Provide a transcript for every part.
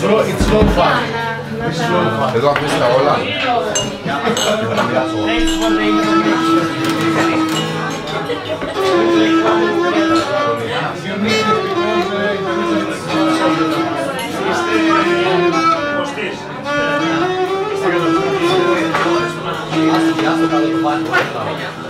it's slow fun. It's slow fun. Εδώ ακούστε τα όλα. Gracias.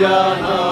Yeah.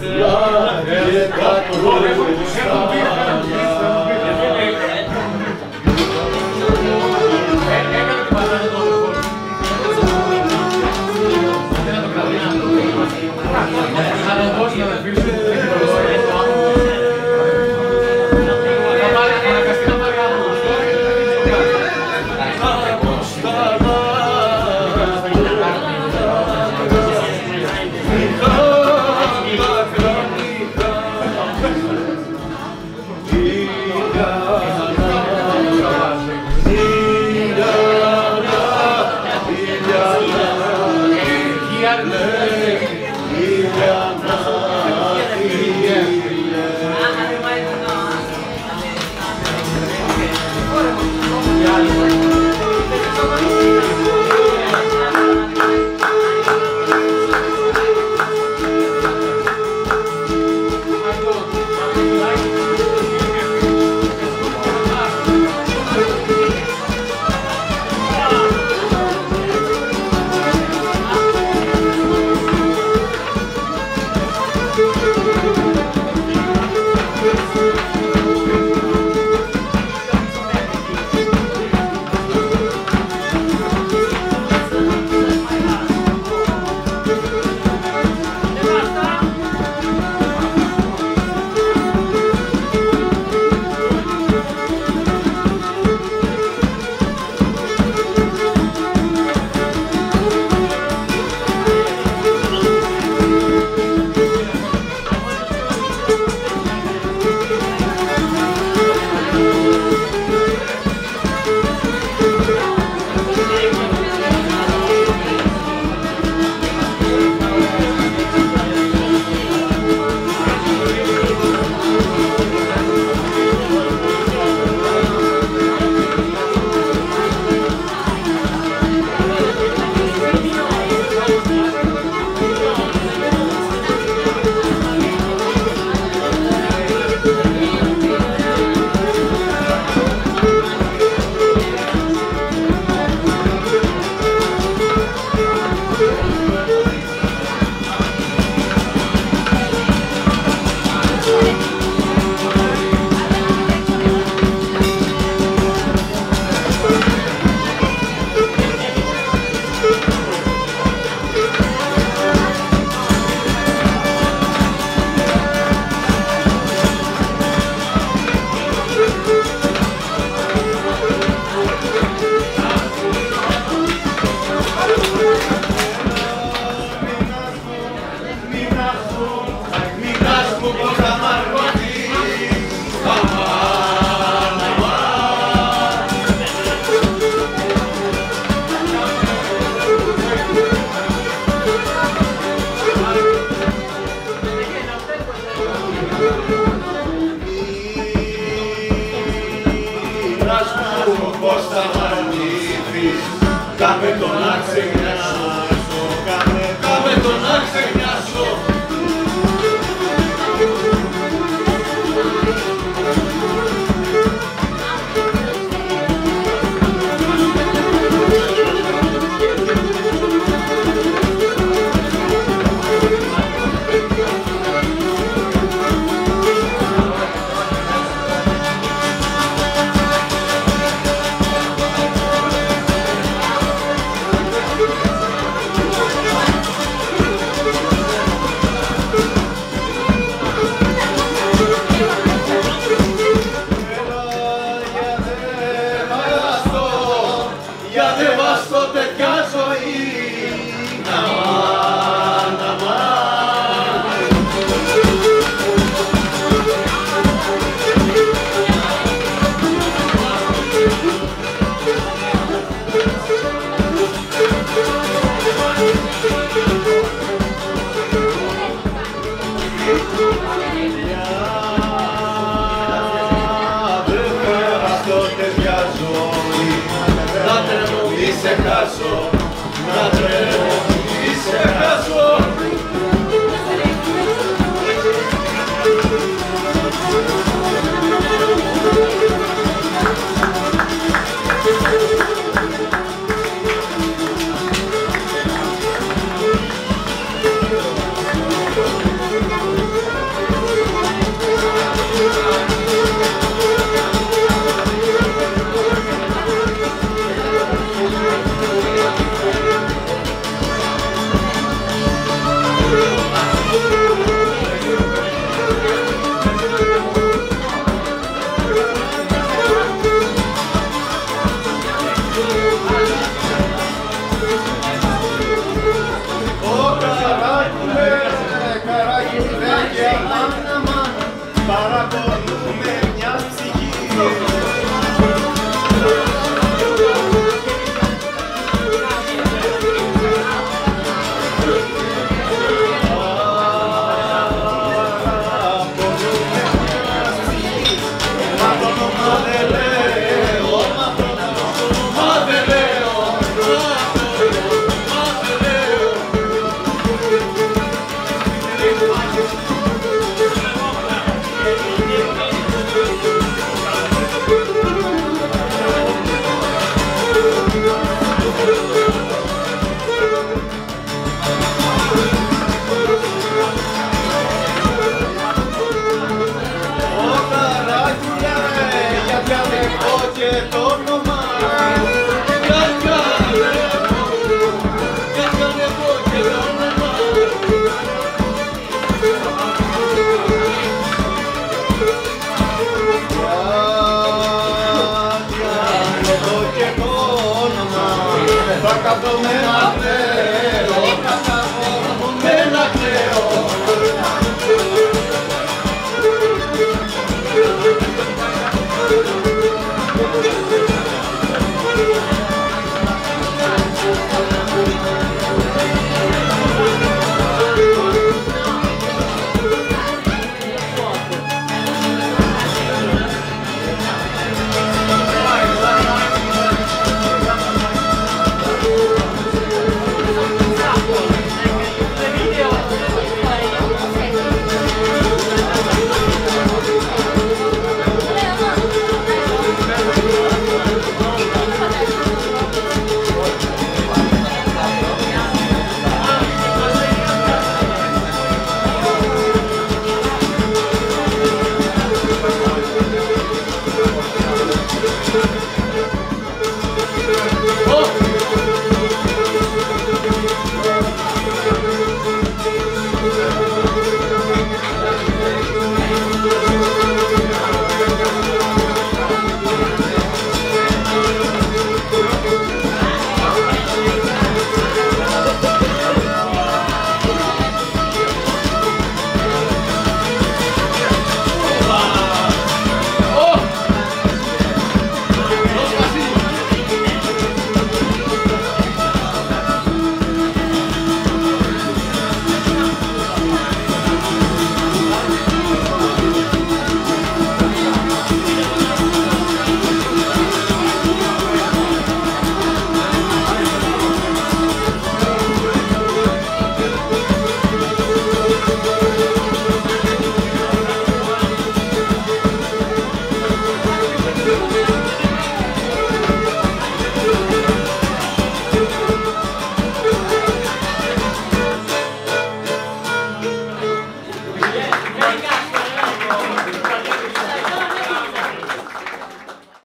yeah τον άξονα στο καπετό. Κάμε τον άξονα. se casó, madre, y se casó. Dublin.